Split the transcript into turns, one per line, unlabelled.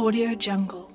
Audio Jungle.